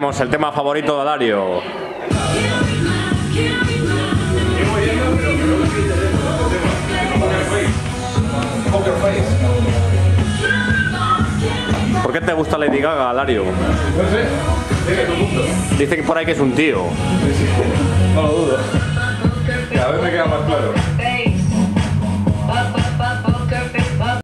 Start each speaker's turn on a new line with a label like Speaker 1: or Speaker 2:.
Speaker 1: Vamos, el tema favorito de Dario. ¿Por qué te gusta Lady Gaga, Dario?
Speaker 2: No sé.
Speaker 1: Dice que por ahí que es un tío.
Speaker 2: No lo dudo. Cada vez me queda más claro.